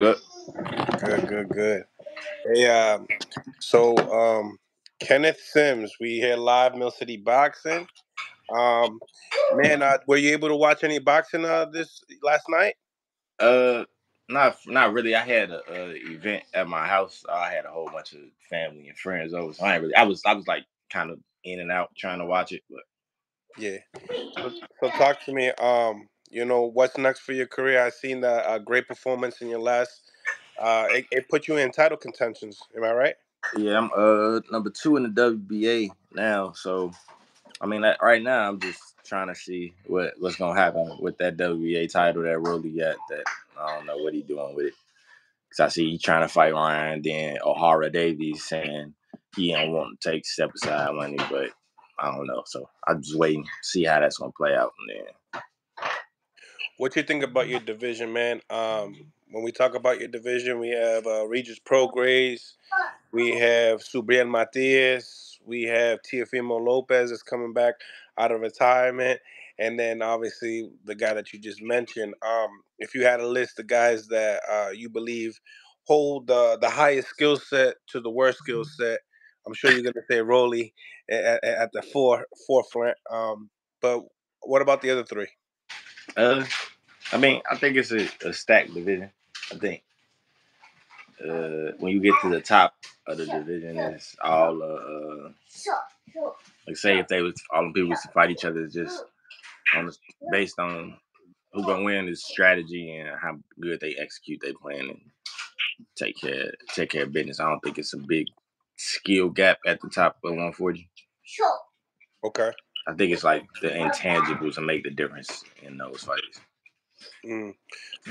Good. Good, good, good. Hey, um, so um, Kenneth Sims, we here live Mill City Boxing. Um, man, uh, were you able to watch any boxing uh this last night? Uh, not not really. I had a, a event at my house. I had a whole bunch of family and friends over, so I ain't really. I was I was like kind of in and out trying to watch it, but Yeah. So, so talk to me. Um, you know, what's next for your career? I've seen uh, great performance in your last. Uh, it, it put you in title contentions. Am I right? yeah, I'm uh number two in the WBA now. So I mean, right now I'm just trying to see what what's gonna happen with that WBA title that Rolly got. That I don't know what he doing with it. Cause I see he trying to fight Ryan. Then Ohara Davies saying he don't want to take step aside money, but I don't know. So I'm just waiting to see how that's gonna play out. And then What you think about your division, man? Um, when we talk about your division, we have uh, Regis Prograis, we have Subriel Matias, we have Teofimo Lopez is coming back out of retirement, and then obviously the guy that you just mentioned. Um, if you had a list of guys that uh, you believe hold the the highest skill set to the worst skill set, I'm sure you're gonna say Rolly at, at, at the fore forefront. Um, but what about the other three? Uh, I mean, I think it's a, a stacked division. I think uh, when you get to the top of the division, it's all uh, like say if they was all the people was to fight each other, it's just on the, based on who gonna win is strategy and how good they execute their plan and take care take care of business. I don't think it's a big skill gap at the top of 140. Sure. Okay. I think it's like the intangibles that make the difference in those fights. Mm.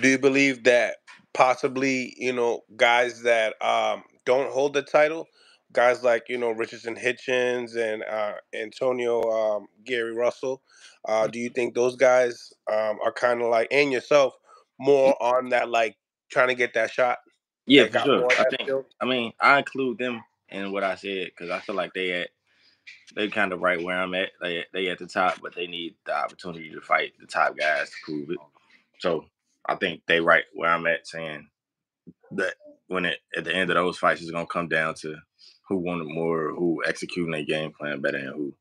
Do you believe that possibly, you know, guys that um, don't hold the title, guys like, you know, Richardson Hitchens and uh, Antonio um, Gary Russell, uh, do you think those guys um, are kind of like, and yourself, more on that, like, trying to get that shot? Yeah, for sure. I think. I mean, I include them in what I said because I feel like they at they kind of right where I'm at. They they at the top, but they need the opportunity to fight the top guys to prove it. So I think they right where I'm at, saying that when it at the end of those fights, it's gonna come down to who wanted more, who executing their game plan better, and who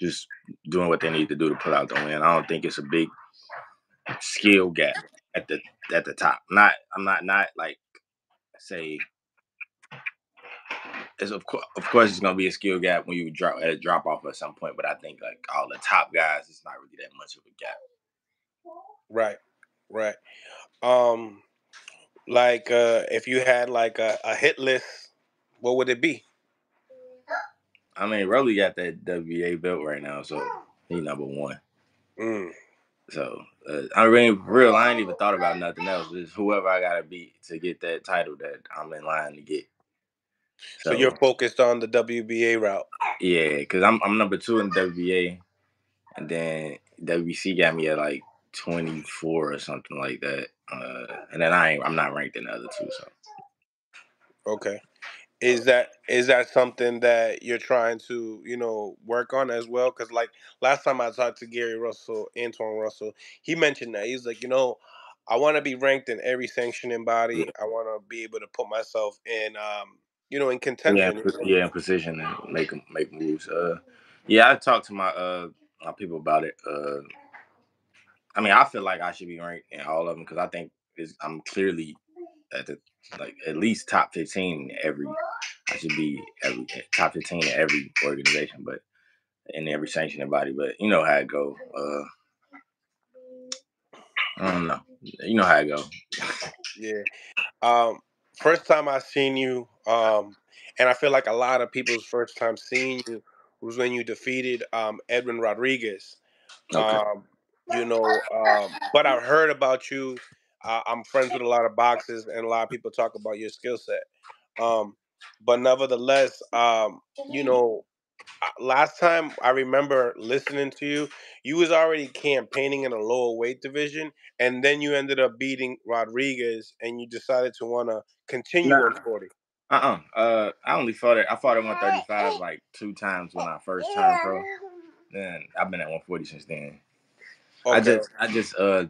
just doing what they need to do to pull out the win. I don't think it's a big skill gap at the at the top. Not I'm not not like say it's of course of course it's gonna be a skill gap when you drop at a drop off at some point, but I think like all the top guys, it's not really that much of a gap. Right, right. Um, like, uh, if you had like a, a hit list, what would it be? I mean, Rolly got that WBA belt right now, so he number one. Mm. So uh, I mean, real, I ain't even thought about nothing else. It's whoever I gotta beat to get that title that I'm in line to get. So So, you're focused on the WBA route. yeah, because I'm I'm number two in WBA, and then WBC got me at like 24 or something like that. Uh, and then I ain't I'm not ranked in the other two. So Okay. Is that is that something that you're trying to you know work on as well? Because like last time I talked to Gary Russell, Antuanne Russell, he mentioned that he's like, you know, I want to be ranked in every sanctioning body. I want to be able to put myself in, um, you know, in contention. You yeah, in position and make make moves. Uh, yeah, I talked to my uh my people about it. Uh, I mean, I feel like I should be ranked in all of them because I think is I'm clearly at the like at least top 15 in every. I should be every top 15 in every organization, but in every sanctioning body. But you know how it go. Uh, I don't know. You know how it go. Yeah. Um, first time I seen you, um, and I feel like a lot of people's first time seeing you was when you defeated um, Edwin Rodriguez. Okay. Um, you know, um, but I've heard about you. Uh, I'm friends with a lot of boxers, and a lot of people talk about your skill set. Um, but nevertheless, um, you know, last time I remember listening to you, you was already campaigning in a lower weight division, and then you ended up beating Rodriguez, and you decided to want to continue Nah. 140. Uh-uh. Uh, I only fought it. I fought at 135 like two times when I first turned pro. Then I've been at 140 since then. I just, I just, uh,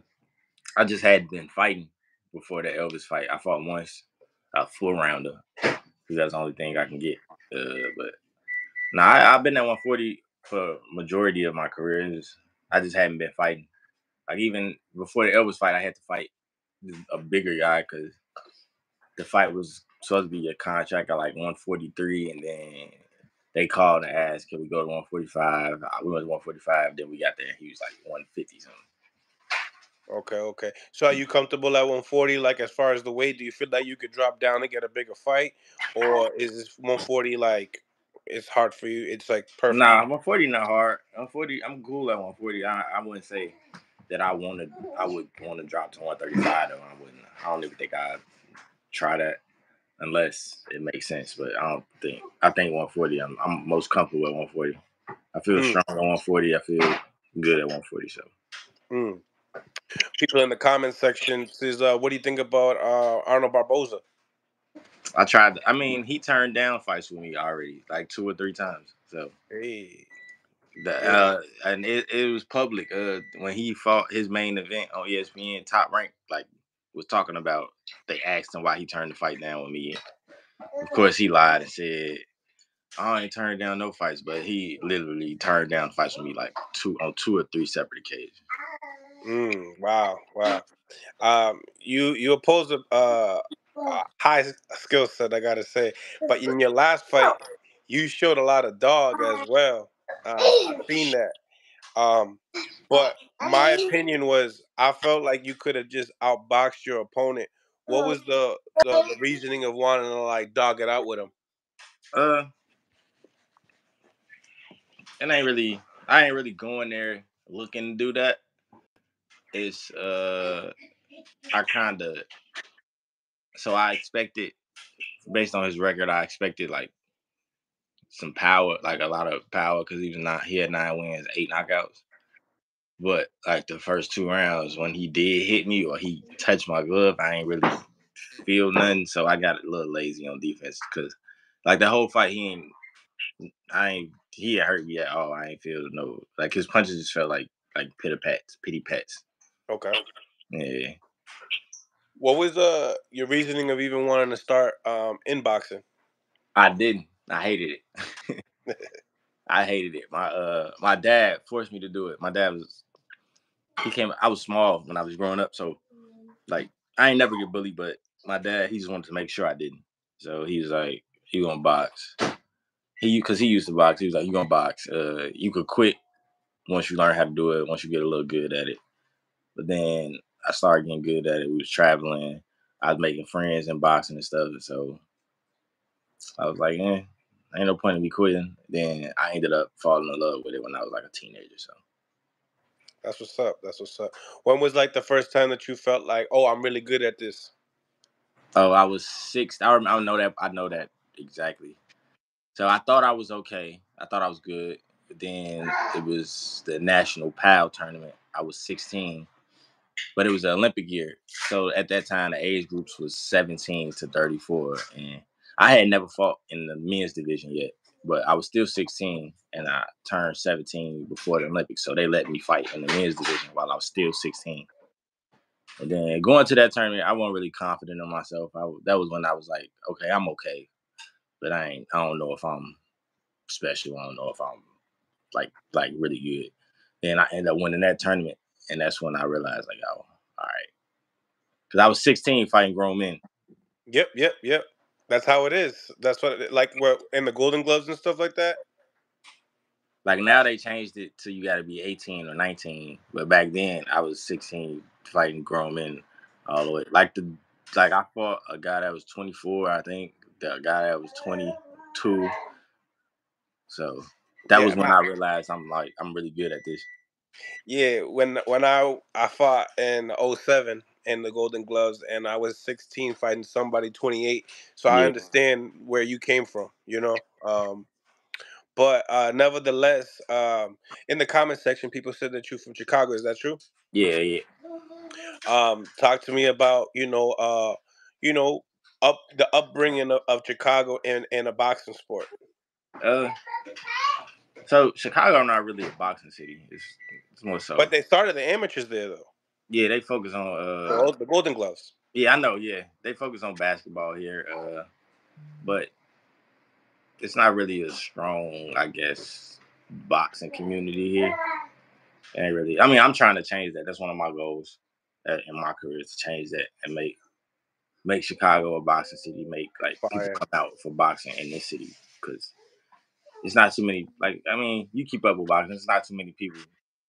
I just hadn't been fighting before the Elvis fight. I fought once, a full rounder, because that's the only thing I can get. Uh, but nah, I, have been at 140 for majority of my career. Just, I just haven't been fighting. Like even before the Elvis fight, I had to fight a bigger guy because the fight was supposed to be a contract at like 143, and then they called and asked, "Can we go to 145?" We went to 145. Then we got there. And he was like 150 something. Okay, okay. So are you comfortable at 140? Like as far as the weight, do you feel like you could drop down and get a bigger fight, or is this 140 like it's hard for you? It's like perfect. Nah, 140 not hard. 140, I'm cool at 140. I, I wouldn't say that I wanted. I would want to drop to 135 though. I wouldn't. I don't even think I'd try that unless it makes sense. But I don't think. I think 140. I'm, I'm most comfortable at 140. I feel mm. strong at 140. I feel good at 140. So. Mm people in the comment section says, uh, "What do you think about uh, Arnold Barboza?" I tried. I mean, he turned down fights with me already, like two or three times. So hey, the, uh, and it, it was public. Uh, when he fought his main event on ESPN, Top Rank, like was talking about. They asked him why he turned the fight down with me. Of course, he lied and said, "I ain't turned down no fights," but he literally turned down fights with me like two on two or three separate occasions. Mm, wow, wow. Um, you you oppose a, uh, a high skill set, I gotta say, but in your last fight, you showed a lot of dog as well. Uh, I've seen that. Um, but my opinion was, I felt like you could have just outboxed your opponent. What was the, the the reasoning of wanting to like dog it out with him? Uh, and I ain't really, I ain't really going there looking to do that it's uh I kind of so I expected based on his record, I expected like some power, like a lot of power, because he was not he had nine wins, eight knockouts. But like the first two rounds, when he did hit me or he touched my glove, I ain't really feel nothing. So I got a little lazy on defense because like the whole fight, he ain't I ain't he hurt me at all. I ain't feel no like his punches just felt like like pitter pats, pity pats. Okay. Yeah. What was uh your reasoning of even wanting to start um in boxing? I didn't. I hated it. I hated it. My uh my dad forced me to do it. My dad was he came I was small when I was growing up, so like I ain't never get bullied, but my dad he just wanted to make sure I didn't. So he was like, You gonna box. He cause he used to box, he was like, You gonna box. Uh you could quit once you learn how to do it, once you get a little good at it. But then I started getting good at it. We was traveling. I was making friends in boxing and stuff. So I was like, eh, ain't no point in me quitting. Then I ended up falling in love with it when I was like a teenager. So that's what's up. That's what's up. When was like the first time that you felt like, oh, I'm really good at this? Oh, I was six. I, remember, I know that. I know that exactly. So I thought I was okay. I thought I was good. But then it was the national PAL tournament. I was 16 but it was an Olympic year. So at that time, the age groups was 17 to 34, and I had never fought in the men's division yet, but I was still 16, and I turned 17 before the Olympics. So they let me fight in the men's division while I was still 16. And then going to that tournament, I wasn't really confident in myself. I, that was when I was like, okay, I'm okay, but I ain't. I don't know if I'm special. I don't know if I'm like like really good. Then I ended up winning that tournament and that's when I realized, like, oh, all right, because I was 16 fighting grown men. Yep, yep, yep. That's how it is. That's what, it, like, we're in the Golden Gloves and stuff like that. Like now they changed it to you got to be 18 or 19, but back then I was 16 fighting grown men all the way. Like the like I fought a guy that was 24, I think. The guy that was 22. So that yeah, was when I realized I'm like I'm really good at this. Yeah, when when I I fought in 07 in the Golden Gloves and I was 16 fighting somebody 28. So yeah. I understand where you came from, you know. Um but uh nevertheless, um in the comment section people said that you're from Chicago, is that true? Yeah, yeah. Um talk to me about, you know, uh you know, up the upbringing of, of Chicago and in a boxing sport. Uh so Chicago not really a boxing city. It's, it's more so. But they started the amateurs there though. Yeah, they focus on uh the Golden Gloves. Yeah, I know. Yeah, they focus on basketball here, uh, but it's not really a strong, I guess, boxing community here. And really. I mean, I'm trying to change that. That's one of my goals uh, in my career is to change that and make make Chicago a boxing city. Make like people come out for boxing in this city because it's not too many. Like I mean, you keep up with boxing. It's not too many people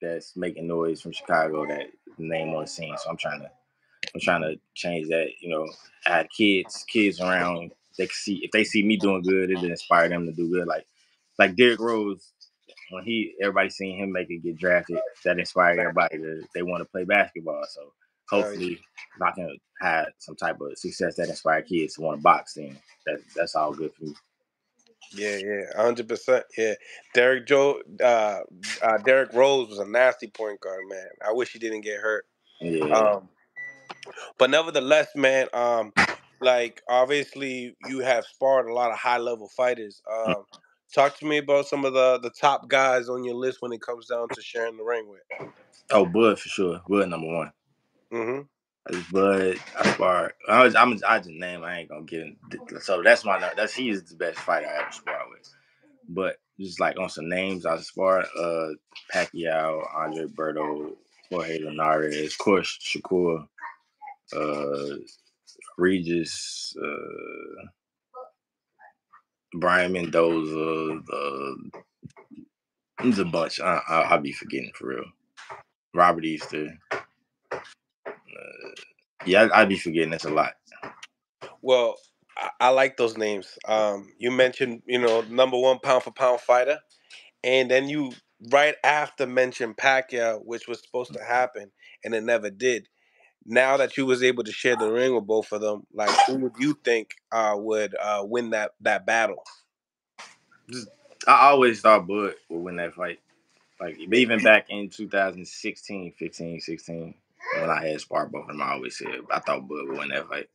that's making noise from Chicago that name on the scene. So I'm trying to I'm trying to change that. You know, I had kids kids around. They can see if they see me doing good, it inspire them to do good. Like like Derrick Rose when he everybody seen him make it get drafted, that inspired everybody to they want to play basketball. So hopefully if I can have some type of success that inspire kids to want to box, then that that's all good for me. Yeah, yeah, hundred percent. Yeah, Derek Joe, uh, uh, Derrick Rose was a nasty point guard, man. I wish he didn't get hurt. Yeah. Um, but nevertheless, man, um, like obviously you have sparred a lot of high level fighters. Um, talk to me about some of the the top guys on your list when it comes down to sharing the ring with. oh, Bud for sure. Bud number one. hmm Bud. I spar. I was, I'm I just name. I ain't gonna get in. So that's my. That's he is the best fighter I ever sparred with. But just like on some names, I sparred uh Pacquiao, Andre Berto, Jorge Linares, of course Shakur, uh Regis, uh Brian Mendoza. Uh, there's a bunch. I, I, I'll be forgetting for real. Robert Easter. Uh, yeah, I, I'd be forgetting. That's a lot. Well, I, I like those names. Um, you mentioned, you know, number one pound for pound fighter, and then you right after mentioned Pacquiao, which was supposed to happen, and it never did. Now that you was able to share the ring with both of them, like who would you think uh, would uh, win that that battle? I always thought Bud would win that fight. Like even back in 2016, 15, 16, when I had sparred both of them, I always said I thought Bud would win that fight.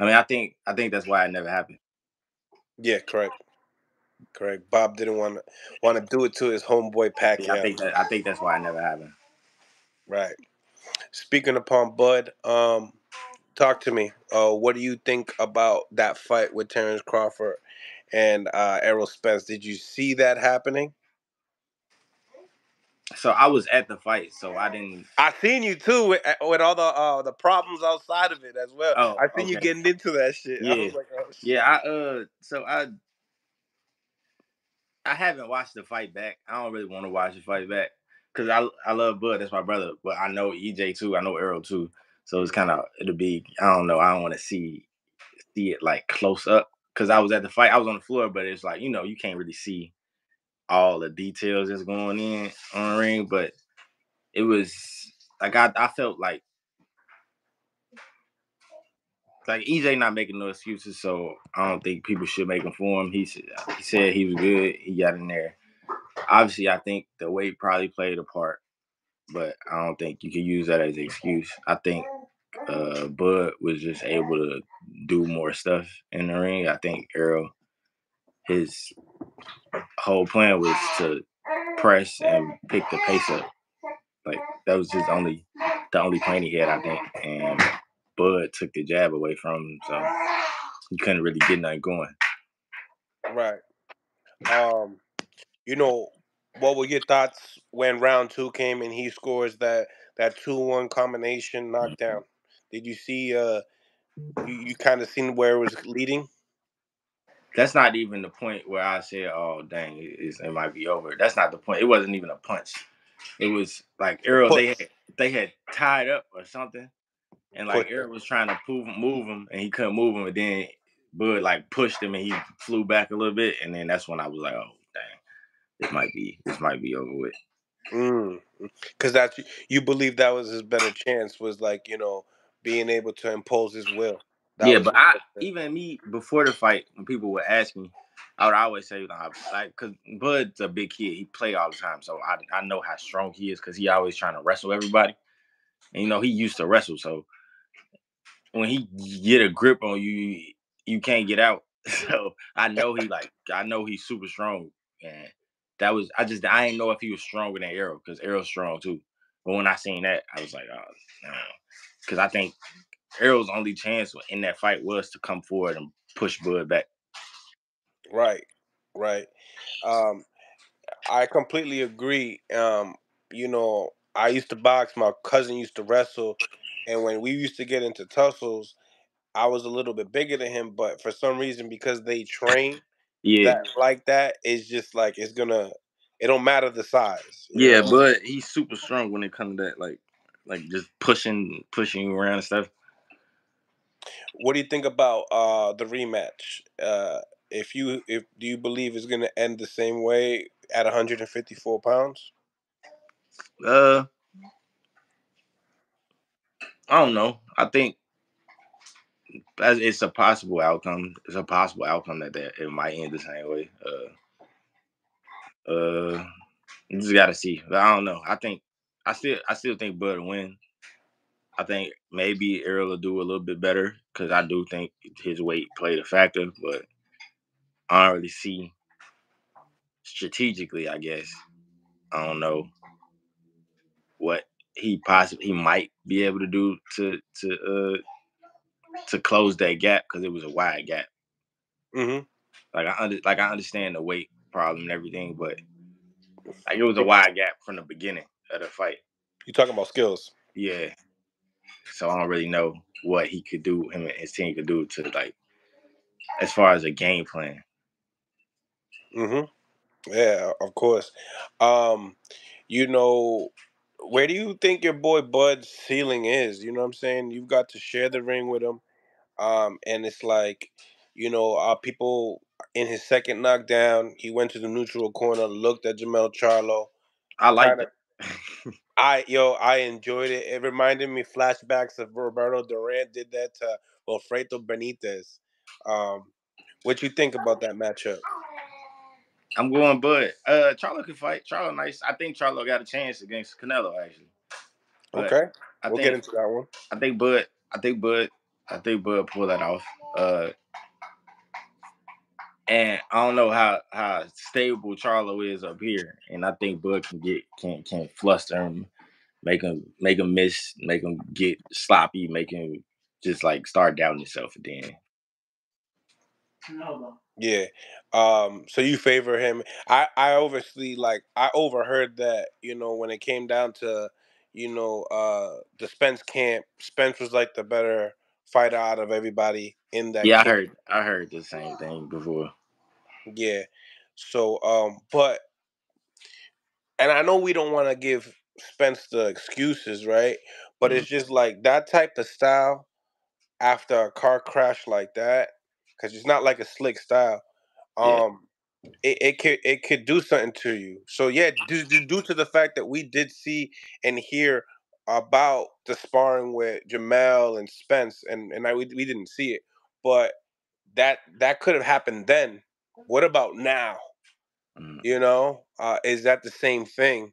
I mean, I think I think that's why it never happened. Yeah, correct, correct. Bob didn't want to want to do it to his homeboy Pacquiao. Yeah, I think that I think that's why it never happened. Right. Speaking upon Bud, um, talk to me. Uh, what do you think about that fight with Terrence Crawford and uh, Errol Spence? Did you see that happening? So I was at the fight, so I didn't. I seen you too with, uh, with all the uh, the problems outside of it as well. Oh, I seen you getting into that shit. I Yeah. was like, oh, shit. Yeah, I uh, so I I haven't watched the fight back. I don't really want to watch the fight back because I I love Bud. That's my brother, but I know EJ too. I know Errol too. So it's kind of it'll be. I don't know. I don't want to see see it like close up because I was at the fight. I was on the floor, but it's like you know you can't really see all the details that's going in on ring. But it was like I I felt like like EJ not making no excuses, so I don't think people should make them for him. He said he said he was good. He got in there. Obviously, I think the weight probably played a part, but I don't think you can use that as an excuse. I think uh, Bud was just able to do more stuff in the ring. I think Errol, his whole plan was to press and pick the pace up. Like that was his only the only plan he had, I think. And Bud took the jab away from him, so he couldn't really get nothing going. Right. Um, you know, what were your thoughts when round two came and he scores that that two one combination knockdown? Did you see? Uh, you, you kind of seen where it was leading? That's not even the point where I said, "Oh, dang, it, it's- it might be over." That's not the point. It wasn't even a punch. It was like Errol. They had they had tied up or something, and like. Errol was trying to move him, move him, and he couldn't move him. And then Bud like pushed him, and he flew back a little bit. And then that's when I was like, "Oh, dang, this might be this might be over with." Mm. Because that you believe that was his better chance was like you know being able to impose his will. That yeah, but I even me before the fight, when people would ask me, I would always say, nah, like, cause Bud's a big kid. He play all the time, so I I know how strong he is, cause he always trying to wrestle everybody, and you know he used to wrestle. So when he get a grip on you, you can't get out. So I know he like I know he's super strong, and that was I just I didn't know if he was stronger than Errol, cause Errol's strong too. But when I seen that, I was like, oh, no, because I think Errol's only chance in that fight was to come forward and push Bud back. Right, right. Um, I completely agree. Um, you know, I used to box. My cousin used to wrestle, and when we used to get into tussles, I was a little bit bigger than him. But for some reason, because they train Yeah, that like that, it's just like it's gonna. It don't matter the size. yeah, know? but he's super strong when it comes to that, like, like just pushing, pushing you around and stuff. What do you think about uh the rematch? Uh, if you if do you believe it's gonna end the same way at 154 pounds? Uh, I don't know. I think it's a possible outcome. It's a possible outcome that, that it might end the same way. Uh, uh, you just gotta see. But I don't know. I think I still I still think Bud will win. I think maybe Errol will do a little bit better because I do think his weight played a factor, but I don't really see strategically. I guess I don't know what he possibly he might be able to do to to uh to close that gap because it was a wide gap. Mm-hmm. Like I under, like I understand the weight problem and everything, but like it was a wide gap from the beginning of the fight. You talking about skills? Yeah. So I don't really know what he could do, him and his team could do to like as far as a game plan. Mm-hmm. Yeah, of course. Um, you know, where do you think your boy Bud's ceiling is? You know what I'm saying? You've got to share the ring with him. Um, and it's like, you know, uh, people in his second knockdown, he went to the neutral corner, looked at Jermell Charlo. I like Kinda- that. I yo, I enjoyed it. It reminded me flashbacks of Roberto Duran did that to Wilfredo Benitez. Um, what you think about that matchup? I'm going Bud. Uh Charlo can fight. Charlo nice. I think Charlo got a chance against Canelo actually. But Okay, I we'll think get into that one. I think Bud I think Bud I think Bud pull that off. Uh and I don't know how how stable Charlo is up here, and I think Bud can get can can fluster him, make him make him miss, make him get sloppy, make him just like start doubting himself at the end. Yeah. Um, so you favor him. I, I obviously like I overheard that, you know, when it came down to, you know, uh the Spence camp, Spence was like the better fighter out of everybody in that yeah, I heard I heard the same thing before. Yeah. So um but and I know we don't want to give Spence the excuses, right? But Mhm. it's just like that type of style after a car crash like that, because it's not like a slick style. Yeah. Um it, it could it could do something to you. So yeah, due, due due to the fact that we did see and hear about the sparring with Jermell and Spence, and and I we, we didn't see it, but that that could have happened then. What about now? Mm. You know, uh, is that the same thing?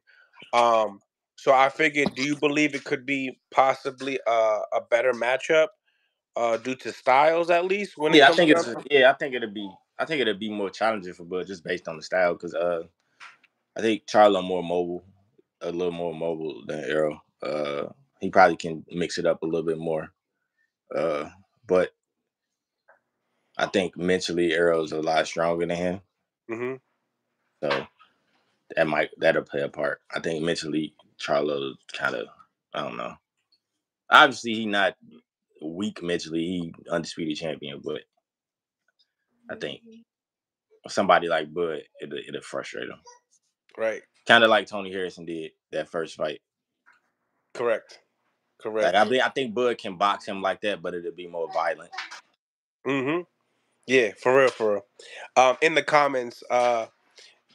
Um, so I figured, do you believe it could be possibly a, a better matchup uh, due to styles, at least? When it Yeah, I think it's yeah, I think it'll be I think it'll be more challenging for Bud just based on the style because uh I think Charlo more mobile, a little more mobile than Errol. Uh he probably can mix it up a little bit more. Uh but I think mentally Errol's a lot stronger than him. Mhm. So that might that'll play a part. I think mentally Charlo kind of I don't know. Obviously he not weak mentally. He undisputed champion, but I think somebody like Bud it'll, it'll frustrate him. right, Kind of like Tony Harrison did that first fight. correct, correct. Like I think I think Bud can box him like that, but it'll be more violent. Mm-hmm. Yeah, for real, for real. Um, in the comments, uh,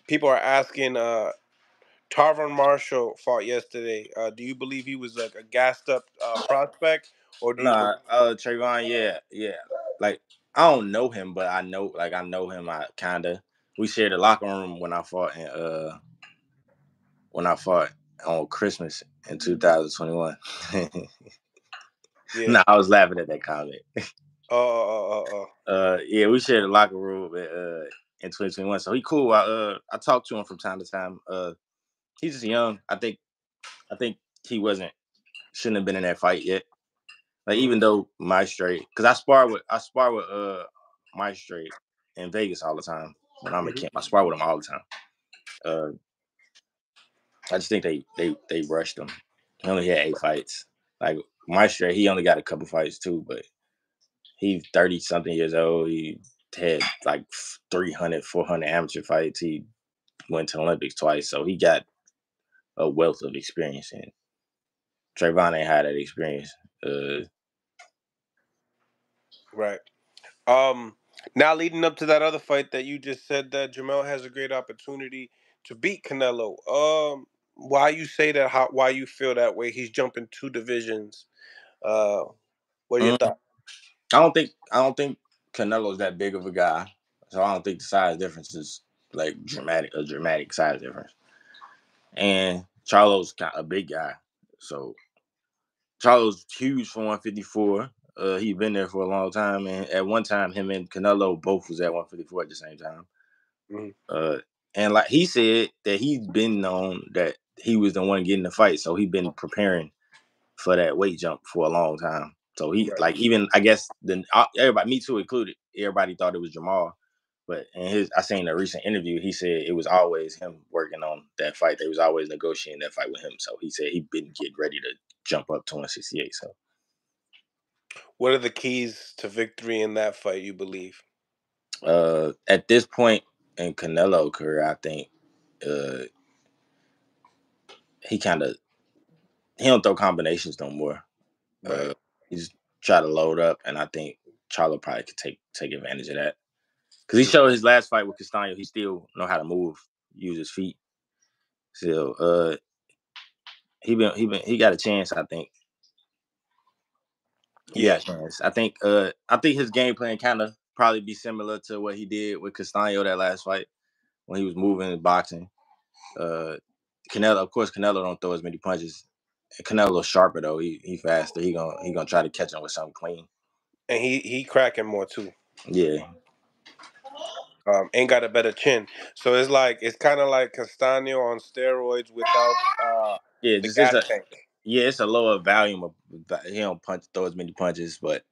people are asking. Uh, Tarvon Marshall fought yesterday. Uh, do you believe he was like a gassed up uh, prospect, or do you? Nah, uh Trayvon, yeah, yeah. Like I don't know him, but I know like I know him. I kinda we shared a locker room when I fought in uh when I fought on Christmas in 2021. yeah. nah, I was laughing at that comment. Uh, uh, uh, uh, Uh yeah, we shared a locker room uh in 2021. So he cool. I uh I talk to him from time to time. Uh he's just young. I think I think he wasn't shouldn't have been in that fight yet. Like even though my straight, because I spar with I spar with uh my straight in Vegas all the time when I'm at Mhm. camp. I spar with him all the time. Uh, I just think they they they rushed him. He only had eight fights. Like my straight, he only got a couple fights too, but he's 30 something years old. He had like 300, 400 amateur fights. He went to Olympics twice, so he got a wealth of experience. And Trayvon ain't had that experience. Uh, Right. Um. Now leading up to that other fight that you just said that Jermell has a great opportunity to beat Canelo. Um. Why you say that? How? Why you feel that way? He's jumping two divisions. Uh. What are your Mm. thoughts? I don't think I don't think Canelo's that big of a guy, so I don't think the size difference is like dramatic a dramatic size difference. And Charlo's a big guy, so Charlo's huge for 154. Uh, he's been there for a long time, and at one time, him and Canelo both was at 154 at the same time. Mhm. Uh, and like he said that he's been known that he was the one getting the fight, so he's been preparing for that weight jump for a long time. So he Right. like even I guess then uh, everybody, me too included, everybody thought it was Jermell. But in his, I seen a recent interview. He said it was always him working on that fight. They was always negotiating that fight with him. So he said he been getting ready to jump up to 168. So What are the keys to victory in that fight? You believe? uh, at this point in Canelo career, I think uh, he kind of he don't throw combinations no more. Uh, Right. He's try to load up, and I think Charlo probably could take take advantage of that because he showed his last fight with Castano, he still know how to move, use his feet. So uh, he been he been he got a chance. I think. Yeah. chance. I think uh I think his game plan kind of probably be similar to what he did with Castano that last fight when he was moving and boxing. Uh, Canelo, of course, Canelo don't throw as many punches. Canelo's sharper though. He he faster. He gonna he gonna try to catch him with something clean. And he he cracking more too. Yeah. Um, ain't got a better chin. So it's like it's kind of like Castano on steroids without uh Yeah, the just it's a tank. yeah, it's a lower volume of he don't punch throw as many punches, but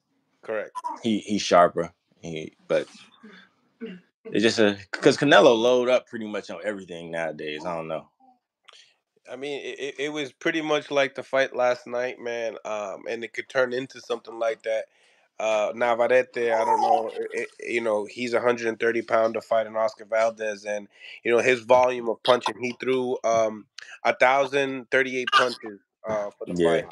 Correct. he he's sharper. He but it's just a because Canelo load up pretty much on everything nowadays. I don't know. I mean, it, it- was pretty much like the fight last night, man. Um, and it could turn into something like that. Uh, Navarrete, I don't know. It, you know, he's a 130 pounder fighting Oscar Valdez, and you know his volume of punching. He threw um a thousand thirty-eight punches uh for the Yeah. fight,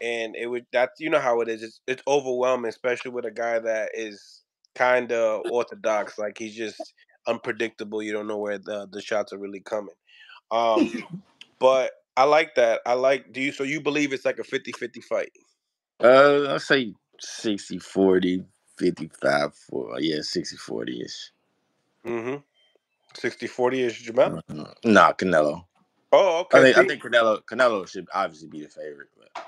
and it would that's you know how it is. It's it's overwhelming, especially with a guy that is kind of orthodox. Like he's just unpredictable. You don't know where the the shots are really coming. Um, but I like that. I like. Do you? So you believe it's like a 50-50 fight? Uh, I'll say 60 40, 55 for yeah, 60 40 ish. Mm-hmm. 60-40 is Jermell. Nah, Canelo. Oh, okay. I think I think Canelo Canelo should obviously be the favorite. But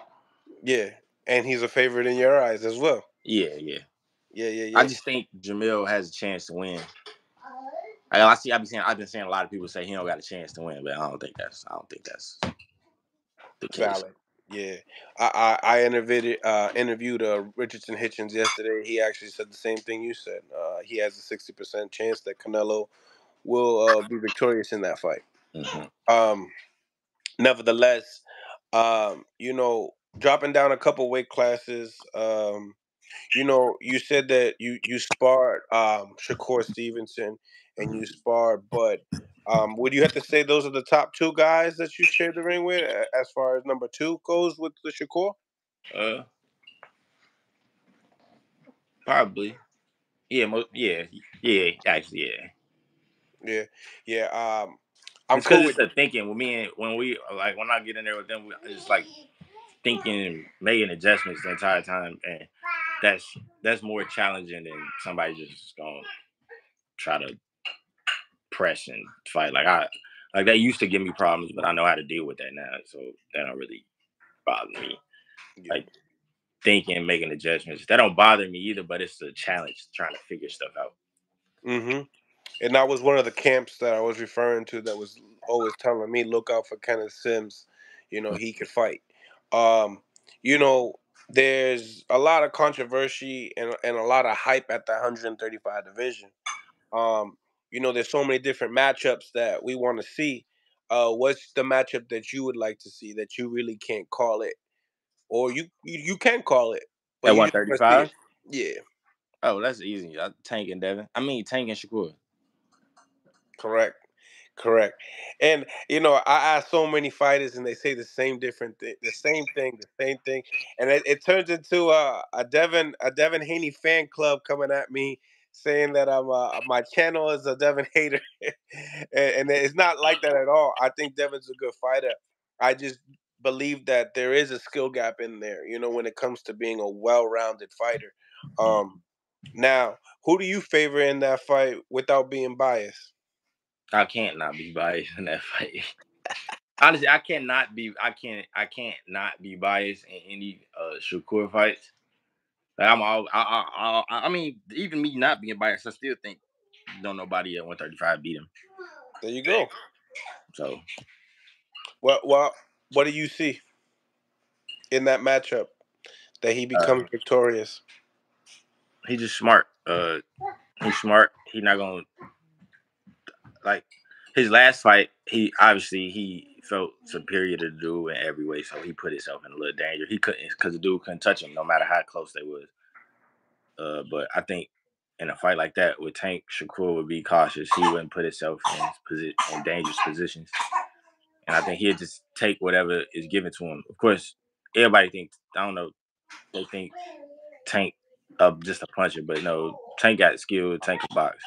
Yeah, and he's a favorite in your eyes as well. yeah, yeah. Yeah, yeah, yeah. I just think Jermell has a chance to win. I, I see. I've been saying. I've been saying a lot of people say he don't got a chance to win, but I don't think that's. I don't think that's the case. Valid. Yeah, I I, I interviewed uh, interviewed uh, Richardson Hitchens yesterday. He actually said the same thing you said. Uh, he has a sixty percent chance that Canelo will uh, be victorious in that fight. Mhm. Um, nevertheless, um, you know, dropping down a couple weight classes. Um, you know, you said that you you sparred um, Shakur Stevenson and you sparred Bud. Um, would you have to say those are the top two guys that you shared the ring with, as far as number two goes with the Shakur? Uh, probably. Yeah. Mo- yeah. Yeah. Actually, yeah. Yeah, yeah. Um, I'm It's because cool it's with the thinking. When me and when we like when I get in there with them, we, it's like thinking and making adjustments the entire time, and that's that's more challenging than somebody just gonna try to press and fight. Like I like that used to give me problems, but I know how to deal with that now, so that don't really bother me. Like thinking, making adjustments, that don't bother me either. But it's a challenge trying to figure stuff out. Mm-hmm. And that was one of the camps that I was referring to that was always telling me, look out for Kenneth Sims. You know, he could fight. Um, you know, there's a lot of controversy and, and a lot of hype at the 135 division. Um, you know, there's so many different matchups that we want to see. Uh, what's the matchup that you would like to see that you really can't call it, or you you, you can call it At you just wanna see 135? Yeah, Oh, that's easy. Uh, Tank and Devin. I mean, Tank and Shakur. correct, correct. And you know, I ask so many fighters, and they say the same different thing, the same thing, the same thing, and it, it turns into a, a Devin a Devin Haney fan club coming at me saying that I'm uh, my channel is a Devin hater, and, and it's not like that at all. I think Devin's a good fighter. I just believe that there is a skill gap in there. You know, when it comes to being a well-rounded fighter. Um, now, who do you favor in that fight without being biased? I can't not be biased in that fight. Honestly, I cannot be. I can't. I can't not be biased in any uh Shakur fights. Like I'm all. I, I, I, I mean, even me not being biased, I still think don't nobody at 135 beat him. There you go. So What what what do you see in that matchup that he becomes victorious? He's just smart. Uh, he's smart. He's not gonna like his last fight. He obviously he felt superior to the dude in every way, so he put himself in a little danger. He couldn't because the dude couldn't touch him, no matter how close they was. Uh, but I think in a fight like that with Tank, Shakur would be cautious. He wouldn't put himself in posi- in dangerous positions, and I think he'd just take whatever is given to him. Of course, everybody thinks I don't know. They think Tank uh, just a puncher, but no, Tank got skill. Tank can box.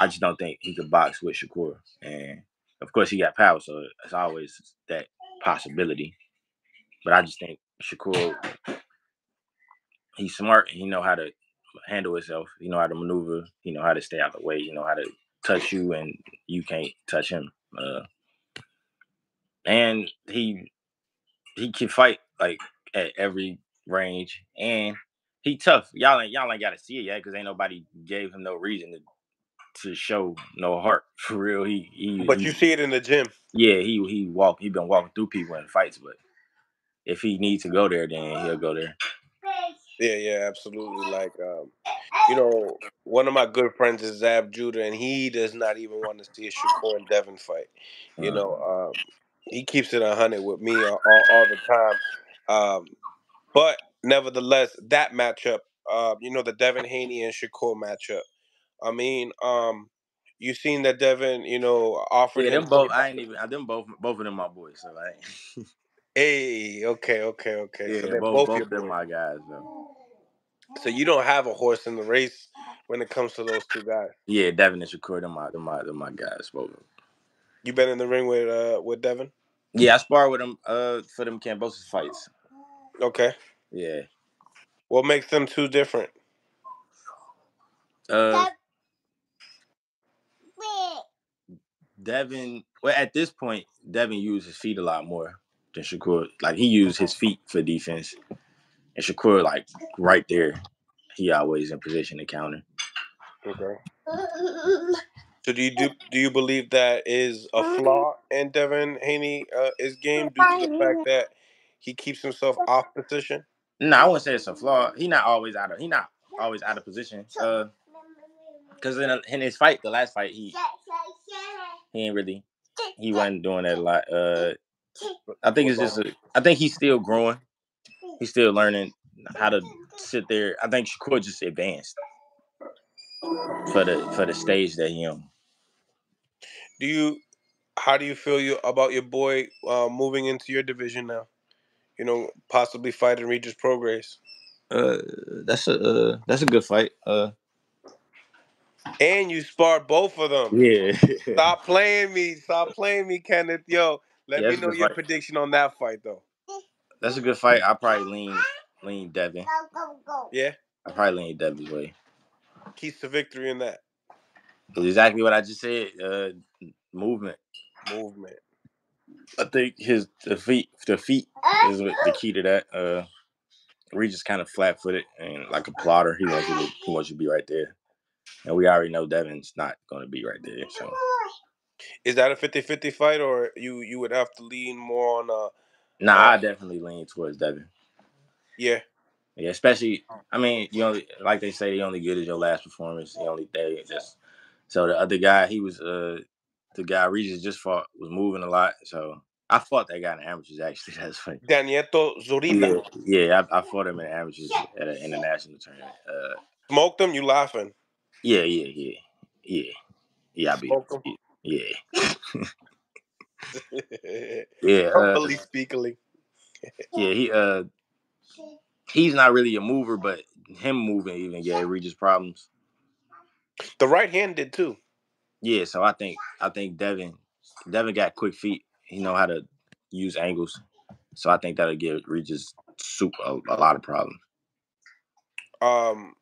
I just don't think he could box with Shakur, and of course he got power, so it's always that possibility. But I just think Shakur, he's smart and he know how to handle himself. He know how to maneuver. He know how to stay out the way. He know how to touch you, and you can't touch him. Uh, and he he can fight like at every range, and he tough. Y'all ain't y'all ain't got to see it yet because ain't nobody gave him no reason to to show no heart for real. He he. But he- you see it in the gym. yeah, he he walk. He been walking through people in fights, but if he needs to go there, then he'll go there. Yeah, yeah, absolutely. Like, um, you know, one of my good friends is Zab Judah, and he does not even want to see a Shakur and Devin fight. You know, um, he keeps it a hundred with me all, all, all the time. Um, but nevertheless, that matchup, uh, you know, the Devin Haney and Shakur matchup. I mean, um, you seen that Devin, you know, offered yeah, him them both. I ain't even. Them both. Both of them my boys. So I. Hey, okay, okay, okay. Yeah, so they're both both, both of them boys. my guys though. So you don't have a horse in the race when it comes to those two guys. Yeah, Devin and Shakur, them my them my them my guys. Both. of them. You been in the ring with uh with Devin? Yeah, I sparred with him Uh, for them Kambosos fights. Okay. Yeah. What makes them two different? Uh, Devin. Well, at this point, Devin used his feet a lot more than Shakur. Like he used his feet for defense, and Shakur like right there. He always in position to counter. Okay. So do you do do you believe that is a flaw in Devin Haney uh, his game due to the fact that he keeps himself off position? No, I wouldn't say it's a flaw. He not always out of he not always out of position. Uh, because in, a- in his fight, the last fight, he he ain't really he wasn't doing that a lot. Uh, I think it's just a, I think he's still growing. He's still learning how to sit there. I think Shakur just advanced for the for the stage that he on. Do you how do you feel you about your boy uh, moving into your division now? You know, possibly fighting Regis Prograis. Uh, that's a uh, that's a good fight. Uh, And you sparred both of them. yeah, Stop playing me. Stop playing me, Kenneth. Yo, let Yeah, me know your fight. prediction on that fight though. that's a good fight. I probably lean lean Devin. Yeah. I probably lean Devin's way. Keys the victory in that exactly what I just said. Uh, movement. movement. I think his the feet the feet is the key to that. Uh, Regis kind of flat footed and like a plotter. He wants you to he wants you to be right there, and we already know Devin's not going to be right there. So Is that a 50-50 fight or you you would have to lean more on uh nah, Uh, I definitely lean towards Devin. yeah. Yeah, especially I mean, you only like they say, the only good is your last performance. The only thing just so the other guy, he was uh the guy Regis just fought was moving a lot. So I fought that guy in the amateurs actually. That's funny. Danielito Zorrilla. Yeah, yeah I, I fought him in the amateurs at an international tournament. Uh, Smoked him. You laughing? Yeah, yeah, yeah, yeah, yeah. I beat Smoked him. him. Yeah, yeah, uh, Humbly speakingly. yeah. He uh, he's not really a mover, but him moving even gave Regis problems. The right hand did too. Yeah, so I think I think Devin Devin got quick feet. He know how to use angles. So I think that'll give Regis super a, a lot of problems. Um,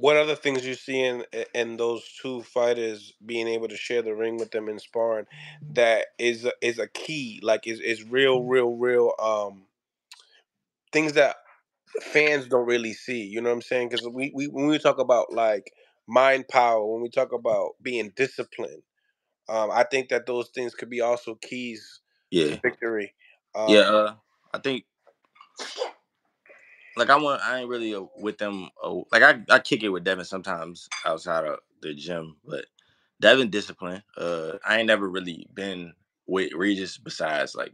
what other things you see in in those two fighters being able to share the ring with them in sparring that is a- is a key like is is real real real um things that fans don't really see you know what i'm saying because we, we when we talk about like mind power when we talk about being disciplined um i think that those things could be also keys Yeah. to victory um, Yeah, uh, I think like I want I ain't really uh, with them uh, like I, I kick it with Devin sometimes outside of the gym, but Devin discipline. Uh I ain't never really been with Regis besides like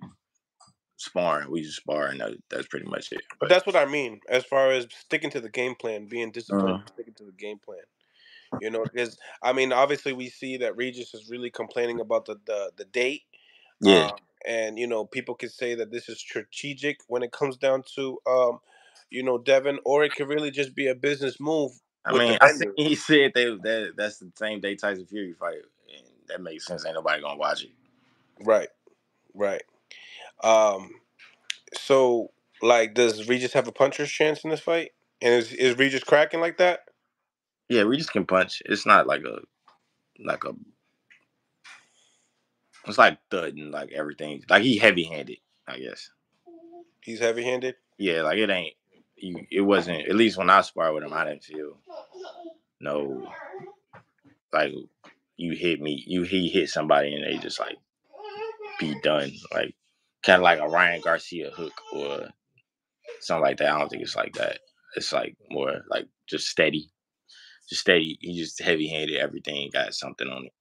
sparring. We just spar and that, that's pretty much it. But that's what I mean, as far as sticking to the game plan, being disciplined, Uh-huh. sticking to the game plan. You know, because I mean, obviously, we see that Regis is really complaining about the the, the date. yeah. Um, and you know, people can say that this is strategic when it comes down to, um, you know, Devin, or it could really just be a business move. I mean, I think he said they that that's the same day Tyson Fury fight, and that makes sense. Ain't nobody gonna watch it. Right, right. Um, so like, does Regis have a puncher's chance in this fight? And is is Regis cracking like that? Yeah, Regis can punch. It's not like a like a. It's like thudding, like everything. Like he heavy handed, I guess. He's heavy handed. Yeah, like it ain't. You, it wasn't. At least when I sparred with him, I didn't feel no. Like you hit me, you he hit somebody and they just like be done. Like kind of like a Ryan Garcia hook or something like that. I don't think it's like that. It's like more like just steady, just steady. He just heavy handed everything. Got something on it.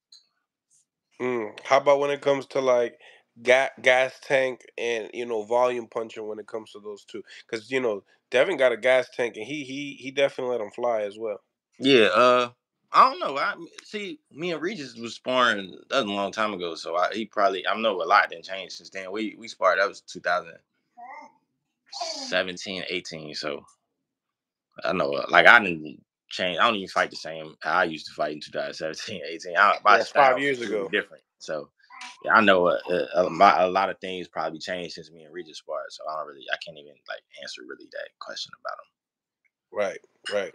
Mm. How about when it comes to like ga- gas tank and you know volume punching when it comes to those two? Because you know Devin got a gas tank and he he he definitely let him fly as well. Yeah. Uh, I don't know. I see. Me and Regis was sparring that was a long time ago, so I, he probably I know a lot didn't change since then. We we sparred. That was 2017, 18. So I know. uh, Like I didn't change. I don't even fight the same. I used to fight in 2017, 18. I, my That's five years ago. Different. So yeah, I know a, a, a, lot, a lot of things probably changed since me and Regis sparred. So I don't really. I can't even like answer really that question about him. Right,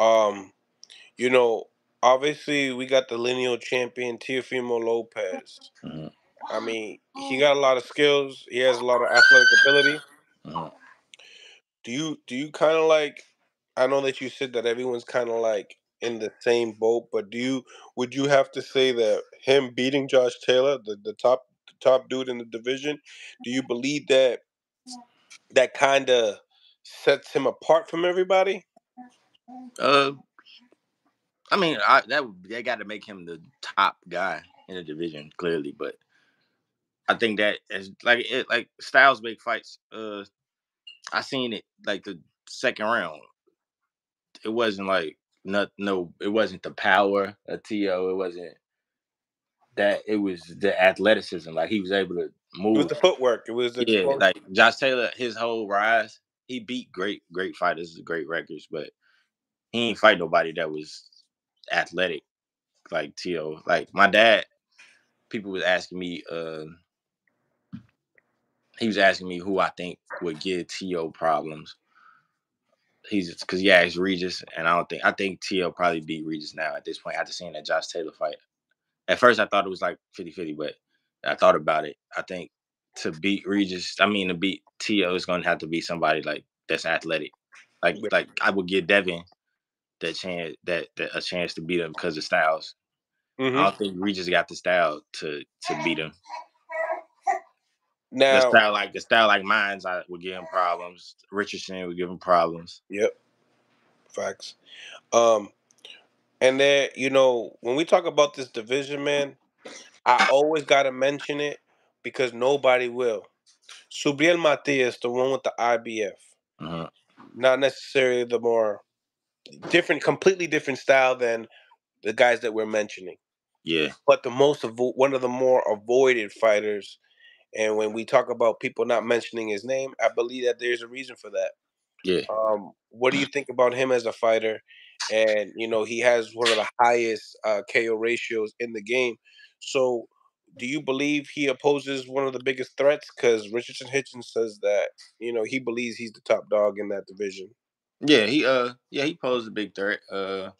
right. Um, you know, obviously we got the lineal champion Teofimo Lopez. Mhm. I mean, he got a lot of skills. He has a lot of athletic ability. Mhm. Do you do you kind of like? I know that you said that everyone's kind of like in the same boat, but do you would you have to say that him beating Josh Taylor, the, the top the top dude in the division, do you believe that that kind of sets him apart from everybody? Uh, I mean, I, that they got to make him the top guy in the division, clearly. But I think that is like it, like Styles make fights. Uh, I seen it like the second round. It wasn't like not no. It wasn't the power of Teo. It wasn't that. It was the athleticism. Like he was able to move. It was the footwork. It was the Yeah, explosion. like Josh Taylor, his whole rise, he beat great, great fighters, great records, but he ain't fight nobody that was athletic like Teo. Like my dad, people was asking me, uh, he was asking me who I think would give Teo problems. He's because he asked Regis, and I don't think I think Teo probably beat Regis now at this point after seeing that Josh Taylor fight. At first, I thought it was like 50-50, but I thought about it. I think to beat Regis, I mean to beat Teo, is going to have to be somebody like that's athletic. Like Yeah. like I would give Devin that chance that, that a chance to beat him because of styles. Mhm. I don't think Regis got the style to to beat him. Now the style like the style like mine's I would give him problems. Richardson would give him problems. Yep. Facts. Um, and then you know when we talk about this division, man, I always gotta mention it because nobody will. Subriel Matias, the one with the IBF, Uh-huh. not necessarily the more different, completely different style than the guys that we're mentioning, Yeah, but the most avo- one of the more avoided fighters. And when we talk about people not mentioning his name, I believe that there's a reason for that. yeah. Um, what do you think about him as a fighter? And you know, he has one of the highest uh, KO ratios in the game. So, do you believe he opposes one of the biggest threats? Because Richardson Hitchens says that you know he believes he's the top dog in that division. Yeah, he uh yeah, he posed a big threat. Uh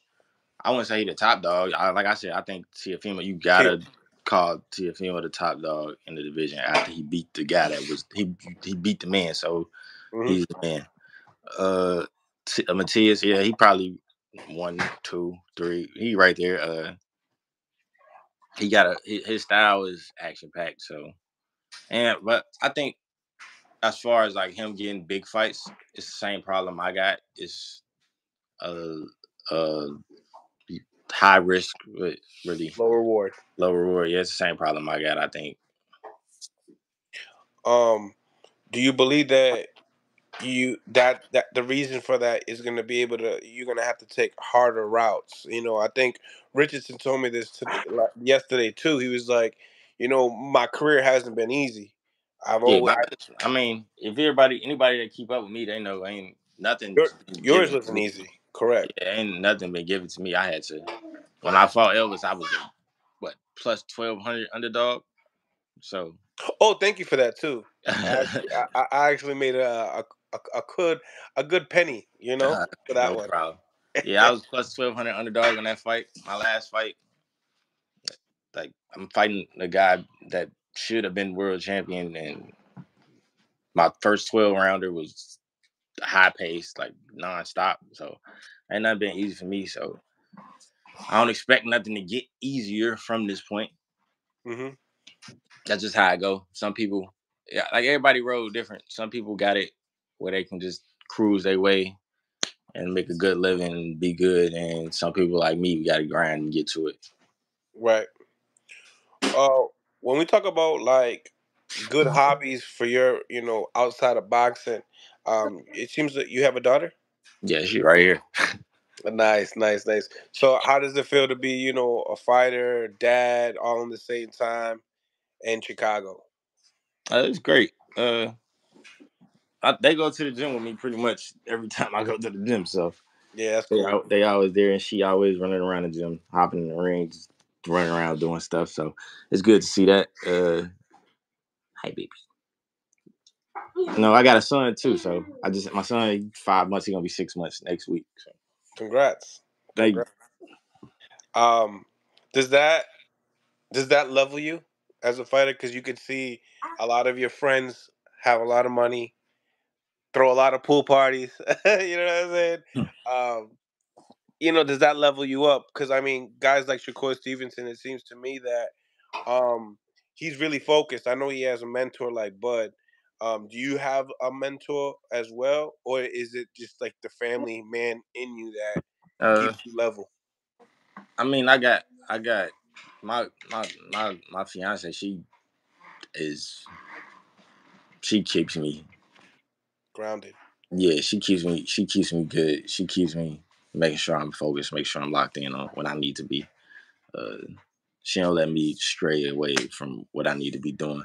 I wouldn't say he the top dog. I, like I said, I think Teofimo, you gotta call Teofimo the top dog in the division after he beat the guy that was he he beat the man, so Mhm. he's the man. Uh, T- uh Matias, yeah, he probably one, two, three. He right there. Uh, he got a his, his style is action packed. So, and but I think as far as like him getting big fights, it's the same problem I got. It's uh uh high risk, but really Low reward. low reward. Yeah, it's the same problem I got. I think. Um, do you believe that you that that the reason for that is going to be able to you're going to have to take harder routes? You know, I think Richardson told me this to, like, yesterday too. He was like, you know, my career hasn't been easy. I've Yeah, always I mean, if everybody, anybody that keep up with me, they know ain't nothing. Your- yours wasn't easy, correct? Yeah, ain't nothing been given to me. I had to. When I fought Elvis, I was a, what plus twelve hundred underdog. So Oh, thank you for that too. I, I I actually made a a, a, a good a good penny, you know, for that no one. problem. Yeah, I was plus twelve hundred underdog in that fight. My last fight. Like I'm fighting a guy that should have been world champion, and my first twelve rounder was high pace, like nonstop. So ain't nothing been easy for me. So I don't expect nothing to get easier from this point. hmm That's just how I go. Some people, yeah, like everybody road different. Some people got it where they can just cruise their way and make a good living and be good. And some people like me, we got to grind and get to it. Right. Uh, when we talk about like good hobbies for your, you know, outside of boxing, um, it seems that you have a daughter. Yeah, she right here. Nice, nice, nice. So, how does it feel to be, you know, a fighter, dad, all in the same time in Chicago? Uh, it's great. Uh, I, they go to the gym with me pretty much every time I go to the gym. So Yeah, that's they, cool. al- they always there, and she always running around the gym, hopping in the ring, just running around doing stuff. So it's good to see that. Uh, hi, baby. No, I got a son too. So I just my son five months. He gonna be six months next week. So Congrats. thank you. Um, does that does that level you as a fighter? Because you could see a lot of your friends have a lot of money, throw a lot of pool parties. you know what I'm saying? um, you know, does that level you up? Because I mean, guys like Shakur Stevenson, it seems to me that um, he's really focused. I know he has a mentor like Bud. Um, do you have a mentor as well, or is it just like the family man in you that Uh, keeps you level? I mean, I got, I got my my my my fiance. She is, she keeps me. Grounded. Yeah, she keeps me. She keeps me good. She keeps me making sure I'm focused, make sure I'm locked in on what I need to be. Uh, she don't let me stray away from what I need to be doing.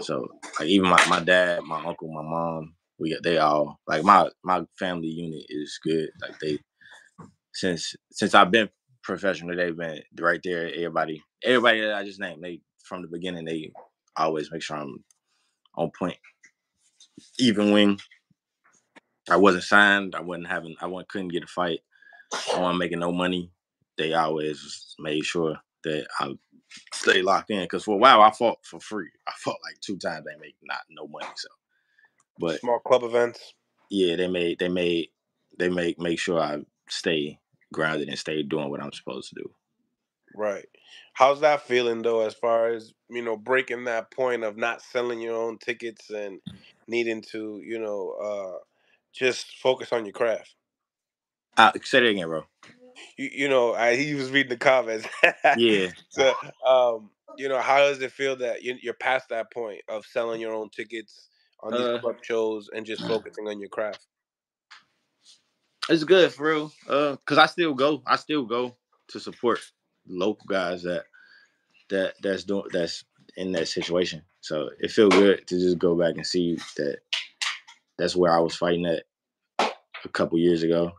So, like even my, my dad, my uncle, my mom, we they all like my my family unit is good. Like they since since I've been professional, they've been right there. Everybody, everybody that I just named, they from the beginning, they always make sure I'm on point. Even when I wasn't signed, I wasn't having, I wasn't couldn't get a fight, I wasn't making no money. They always made sure that I stay locked in. Because for a while, I fought for free. I fought like two times. They make not no money. So, but Small club events. yeah, they made they made they make make sure I stay grounded and stay doing what I'm supposed to do. Right. How's that feeling though, as far as you know, breaking that point of not selling your own tickets and needing to, you know, uh, just focus on your craft? Uh, say that again, bro. You, you know, I, he was reading the comments. Yeah. so, um, you know, how does it feel that you, you're past that point of selling your own tickets on these Uh, club shows and just focusing on your craft? It's good for real. Uh, cause I still go. I still go to support local guys that that that's doing that's in that situation. So it feel good to just go back and see that that's where I was fighting at a couple years ago.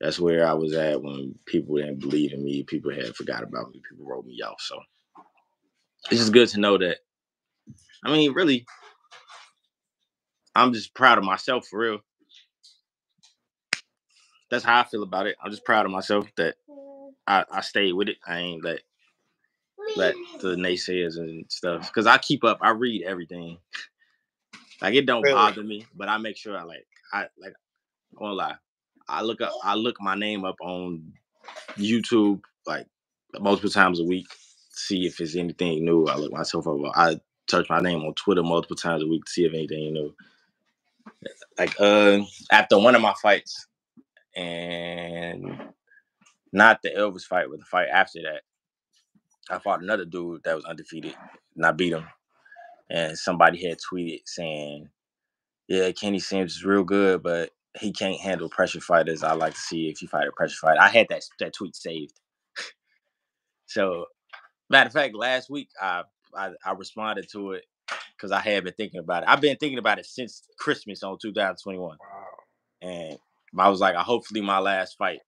That's where I was at when people didn't believe in me. People had forgot about me. People wrote me off. So it's just good to know that. I mean, really, I'm just proud of myself for real. That's how I feel about it. I'm just proud of myself that I, I stayed with it. I ain't let let the naysayers and stuff because I keep up. I read everything. Like it don't Really? bother me, but I make sure I like I like. I won't lie. I look up. I look my name up on YouTube like multiple times a week. See if it's anything new. I look myself up. I search my name on Twitter multiple times a week to see if anything new. Like uh, after one of my fights, and not the Elvis fight, but the fight after that, I fought another dude that was undefeated, and I beat him. And somebody had tweeted saying, "Yeah, Kenny Sims is real good, but he can't handle pressure fighters. I like to see if you fight a pressure fighter." I had that that tweet saved. so, matter of fact, last week I I, I responded to it because I had been thinking about it. I've been thinking about it since Christmas on 2021, Wow. and I was like, I hopefully my last fight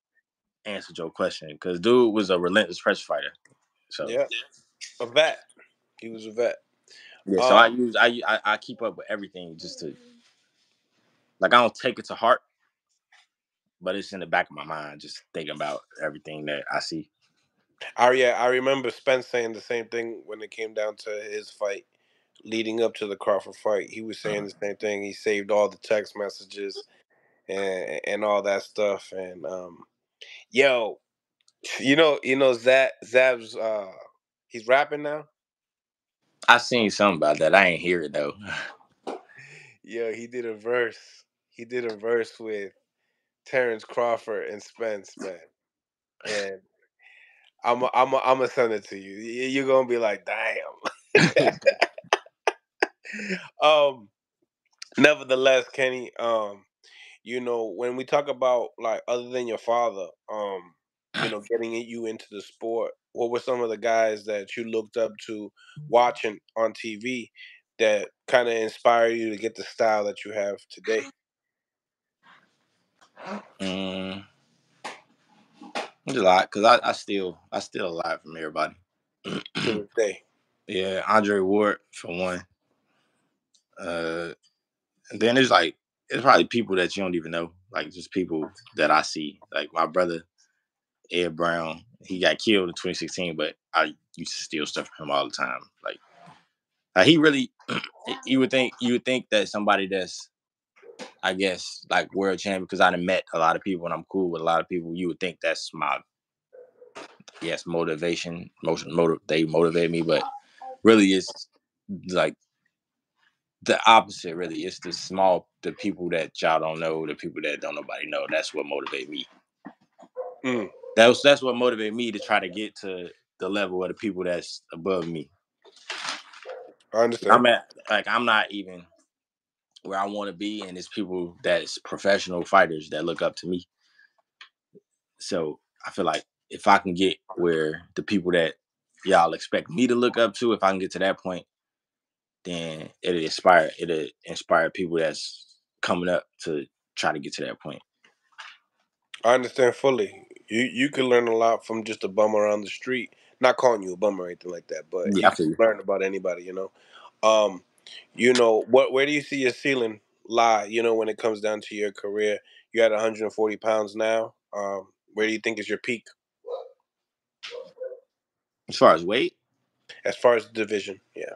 answered your question because dude was a relentless pressure fighter. So Yeah. A vet. He was a vet. Yeah, so I Um, use I, I I keep up with everything just to like I don't take it to heart, but it's in the back of my mind, just thinking about everything that I see. I yeah, I remember Spence saying the same thing when it came down to his fight leading up to the Crawford fight. He was saying the same thing. He saved all the text messages and and all that stuff. And um, yo, you know, you know, Zab Zab's uh, he's rapping now. I seen something about that. I ain't hear it though. Yo, he did a verse. He did a verse with Terrence Crawford and Spence, man. And I'm i I'm i I'm gonna send it to you. You're gonna be like, damn. um, nevertheless, Kenny, um, you know, when we talk about like other than your father, um, you know, getting you into the sport, what were some of the guys that you looked up to watching on TV that kind of inspired you to get the style that you have today? it's a lot because I, I still I still a lot from everybody. day? yeah, Andre Ward for one. Uh, and then there's like it's probably people that you don't even know, like just people that I see. Like my brother Ed Brown, he got killed in 2016, but I used to steal stuff from him all the time. Like, like he really, you would think you would think that somebody that's, I guess, like world champion, because I done met a lot of people and I'm cool with a lot of people. You would think that's my, yes, motivation. Motion, motive. They motivate me, but really, it's like the opposite. Really, it's the small, the people that y'all don't know, the people that don't nobody know. That's what motivate me. Mm, That's that's what motivated me to try to get to the level of the people that's above me. I understand. I'm at like I'm not even where I want to be, and it's people that's professional fighters that look up to me. So I feel like if I can get where the people that y'all expect me to look up to, if I can get to that point, then it'll inspire it'll inspire people that's coming up to try to get to that point. I understand fully. You you can learn a lot from just a bum around the street. Not calling you a bum or anything like that, but Yeah, you learn about anybody. You know, um, you know what? Where do you see your ceiling lie? You know, when it comes down to your career, you're at 140 pounds now. Um, where do you think is your peak As far as weight, as far as division? Yeah,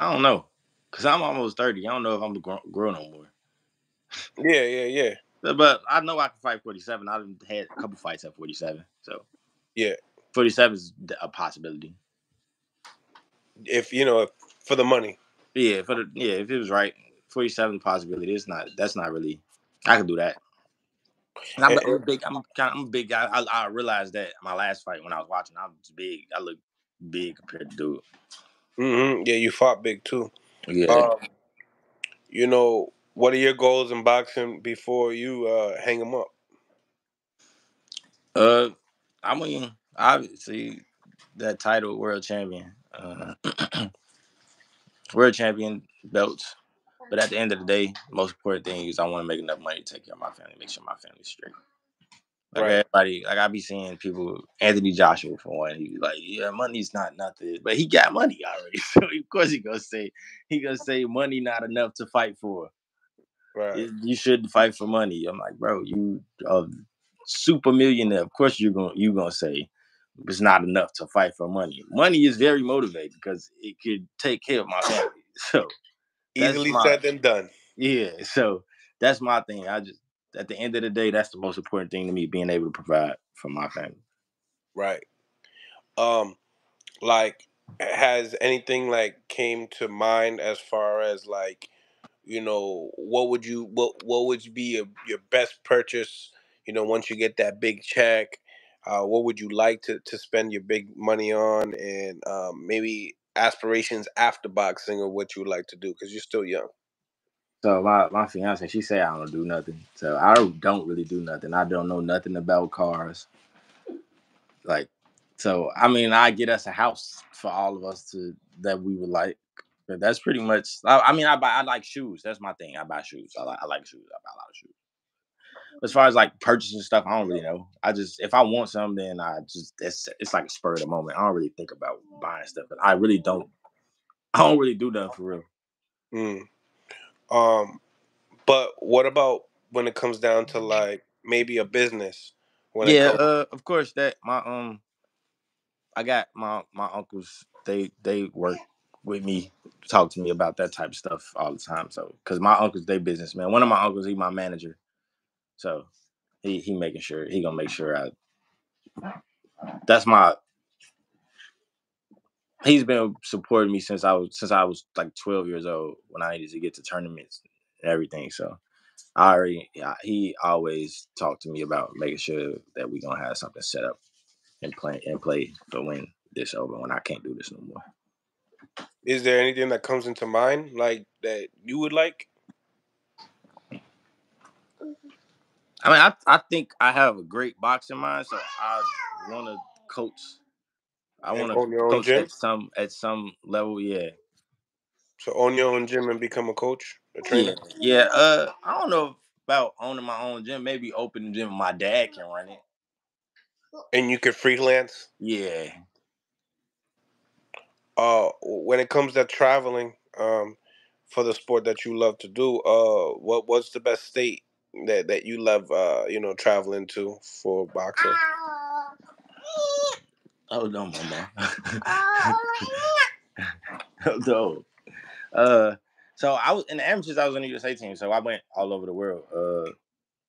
I don't know, cause I'm almost thirty. I don't know if I'm grow, grow no more. yeah, yeah, yeah. But I know I can fight 47. I've had a couple fights at 47. So Yeah. 47 is a possibility. If you know, for the money. Yeah, for the yeah, if it was right, 47 possibility. It's not that's not really I can do that. And I'm, And- a big I'm kind I'm a big guy. I, I realized that my last fight when I was watching, I was big. I look big compared to dude. Hmm Yeah, you fought big too. Yeah. Um, you know, what are your goals in boxing before you uh, hang them up? Uh, I mean, obviously, that title, world champion, uh, world champion belts. But at the end of the day, most important thing is I want to make enough money to take care of my family, make sure my family's straight. Like Right. everybody, like I be seeing people, Anthony Joshua for one, he like, yeah, money's not nothing, but he got money already, so of course he gonna say he gonna say money not enough to fight for. Right. You- You shouldn't fight for money. I'm like, bro, you a super millionaire. Of course you're gonna you gonna say it's not enough to fight for money. Money is very motivating because it could take care of my family. So Easily my- said than done. yeah, so that's my thing. I just at the end of the day, that's the most important thing to me, being able to provide for my family. Right. Um, like, has anything like came to mind as far as like, you know, what would you what what would be your, your best purchase? You know, once you get that big check, uh, what would you like to to spend your big money on, and um, maybe aspirations after boxing or what you would like to do because you're still young. So my, my fiance, she say I don't do nothing. So I don't really do nothing. I don't know nothing about cars. Like, so I mean, I get us a house for all of us to that we would like. But that's pretty much. I, I mean, I buy. I like shoes. That's my thing. I buy shoes. I like. I like shoes. I buy a lot of shoes. As far as like purchasing stuff, I don't really know. I just if I want something, then I just it's it's like a spur of the moment. I don't really think about buying stuff, but I really don't. I don't really do nothing for real. Mm. Um, but what about when it comes down to like maybe a business? When yeah, comes, uh, of course that my um, I got my my uncles. They they work with me, talk to me about that type of stuff all the time. So, cause my uncles they businessman. One of my uncles he my manager, so he he making sure he gonna make sure I. That's my. He's been supporting me since I was since I was like twelve years old when I needed to get to tournaments and everything. So I already yeah, he always talked to me about making sure that we're gonna have something set up and play and play for when this over when I can't do this no more. is there anything that comes into mind like that you would like? I mean, I, I think I have a great boxing mind, so I want to coach. I want own your own to coach gym? at some at some level. Yeah, So own your own gym and become a coach, a trainer. yeah. Uh, I don't know about owning my own gym. Maybe open a gym. My dad can run it. and you could freelance. Yeah. Uh, when it comes to traveling, um, for the sport that you love to do, uh, what what's the best state that that you love, uh, you know, traveling to for boxing? Oh no, mama. no. Uh, so I was in the amateurs. I was on the USA team, so I went all over the world. Uh,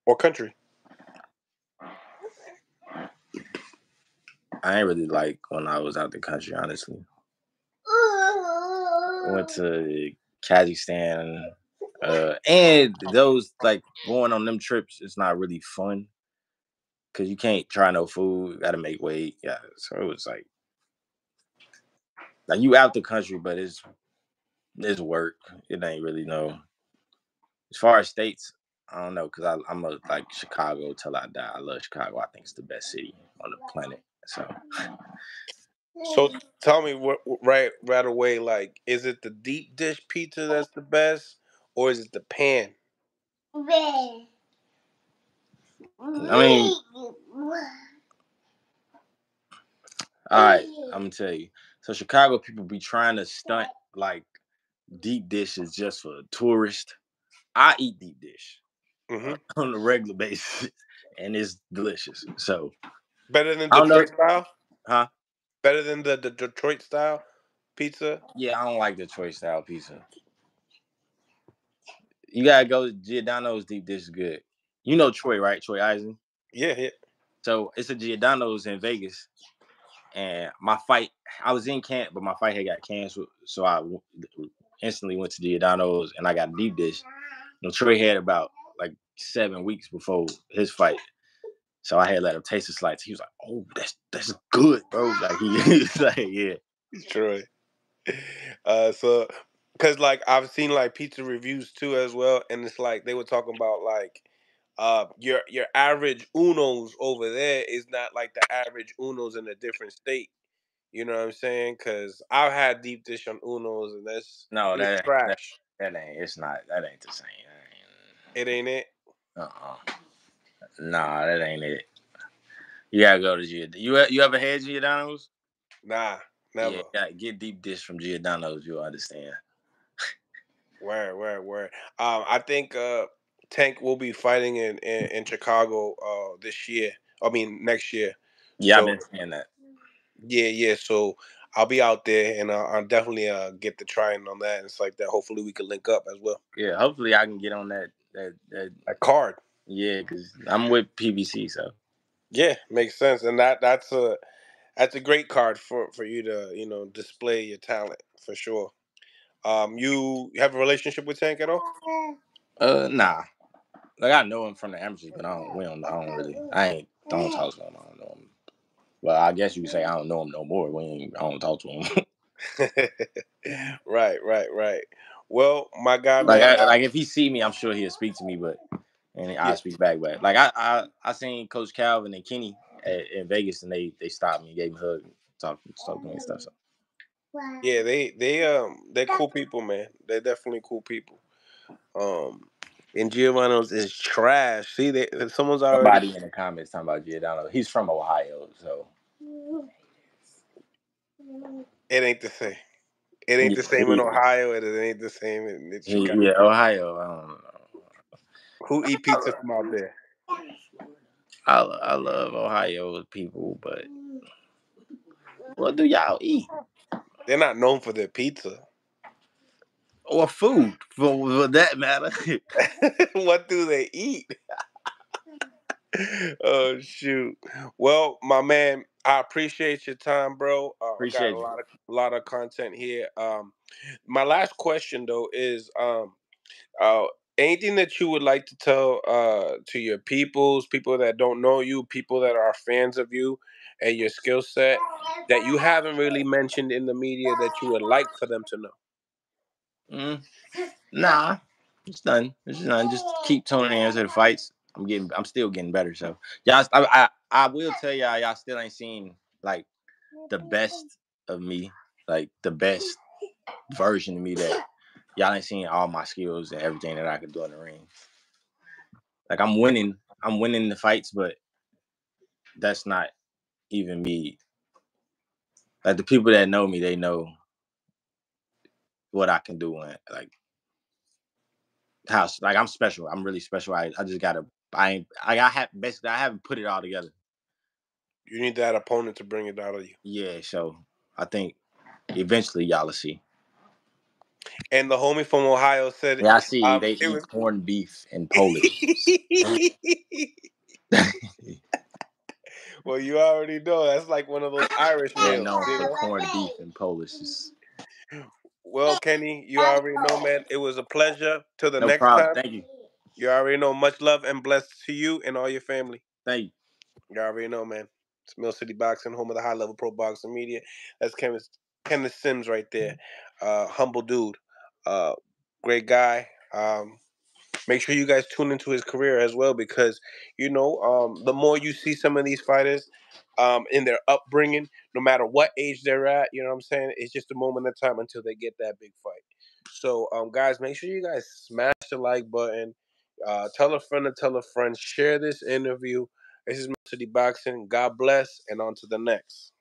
What country? I ain't really like when I was out the country, honestly. I went to Kazakhstan, uh, and those like going on them trips. It's not really fun because you can't try no food. You gotta make weight. Yeah, so it was like like you out the country, but it's it's work. It ain't really no. As far as states, I don't know because I'm a like Chicago till I die. I love Chicago. I think it's the best city on the planet. So So tell me what right right away. Like, is it the deep dish pizza that's the best, or is it the pan? I mean, all right, I'm gonna tell you. So Chicago people be trying to stunt like deep dishes just for tourists. I eat deep dish hmm on a regular basis, and it's delicious. So, Better than. Detroit style? huh? Better than the, the Detroit style pizza? Yeah, I don't like Detroit style pizza. You gotta go. Giordano's deep dish is good. You know Troy, right? Troy Eisen. Yeah, yeah. So it's a Giordano's in Vegas, and my fight. I was in camp, but my fight had got canceled, so I instantly went to Giordano's and I got deep dish. You know, Troy had about like seven weeks before his fight. So I had let him taste the slice. He was like, "Oh, that's that's good, bro." Like he, he's like, "Yeah." Troy. Uh, so, cause like I've seen like pizza reviews too as well, and it's like they were talking about like uh your your average Uno's over there is not like the average Uno's in a different state. You know what I'm saying? Cause I've had deep dish on Uno's, and that's No, that, trash. that that ain't. It's not. That ain't the same. It ain't it. Uh uh Nah, that ain't it. You gotta go to Giordano's. You you ever had Giordano's? Nah, never. Yeah, get deep dish from Giordano's. You'll understand. Word, word, word. Um, I think uh, Tank will be fighting in in, in Chicago uh this year. I mean next year. Yeah, So- I've been saying that. Yeah, yeah. So I'll be out there, and uh, I'll definitely uh get the trying on that and stuff like that. Hopefully, we can link up as well. Yeah, hopefully I can get on that that that. A card. Yeah, because I'm with PBC, so Yeah, makes sense, and that that's a that's a great card for for you to you know display your talent for sure. Um, you have a relationship with Tank at all? uh nah. Like I know him from the amateurs, but I don't. We don't. I don't really. I ain't. Don't talk to him. I don't know him. Well, I guess you could say I don't know him no more. We ain't. I don't talk to him. right, right, right. Well, my guy, like, man, I, like if he see me, I'm sure he'll speak to me, but and Yeah. I'll speak back. But like I, I, I seen Coach Calvin and Kenny at, in Vegas, and they they stopped me, gave me a hug, and talked, talked to me and stuff. So yeah, they they um they're cool people, man. They're definitely cool people. Um, and Giovanni's is trash. See, they someone's already somebody in the comments talking about Giordano. He's from Ohio, so It ain't the same. It ain't the same in yeah. Ohio. It ain't the same in, in Chicago. yeah, Ohio. I don't know. Who eat pizza from out there? I, I love Ohio people, but what do y'all eat? They're not known for their pizza. Or food, for, for that matter. what do they eat? oh shoot. Well, my man, I appreciate your time, bro. Uh, Appreciate got a lot of lot of content here. Um, my last question though is um, uh, anything that you would like to tell uh to your peoples, people that don't know you, people that are fans of you and your skill set that you haven't really mentioned in the media that you would like for them to know. Mm, nah, it's done. It's done. Just keep tuning in to the fights. I'm getting. I'm still getting better. So y'all, I, I, I will tell y'all, y'all still ain't seen like the best of me, like the best version of me that y'all ain't seen all my skills and everything that I could do in the ring. Like I'm winning. I'm winning the fights, but that's not even me. Like the people that know me, they know what I can do and like how like I'm special. I'm really special. I, I just gotta I ain't I, I have basically I haven't put it all together. You need that opponent to bring it out of you. Yeah, so I think eventually y'all will see. And the homie from Ohio said Yeah, I see Um, they eat was- corned beef in Polish. well, you already know that's like one of those Irish meals. known for corned beef in Polish. It's- Well, Kenny, you already know, man. It was a pleasure. Till the no next problem. time, Thank you. you already know. Much love and blessed to you and all your family. Thank you. You already know, man. It's Mill City Boxing, home of the high level pro boxing media. That's Kenneth, Kenneth Sims right there. Uh, humble dude. Uh, great guy. Um, make sure you guys tune into his career as well because, you know, um, the more you see some of these fighters um, in their upbringing, no matter what age they're at, you know what I'm saying? It's just a moment of time until they get that big fight. So, um, guys, make sure you guys smash the like button. Uh, tell a friend to tell a friend. Share this interview. This is City Boxing. God bless, and on to the next.